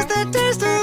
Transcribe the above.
miss the taste of